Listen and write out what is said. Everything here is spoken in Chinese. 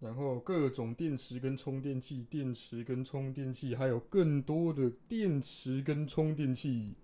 然后各种电池跟充电器电池跟充电器还有更多的电池跟充电器。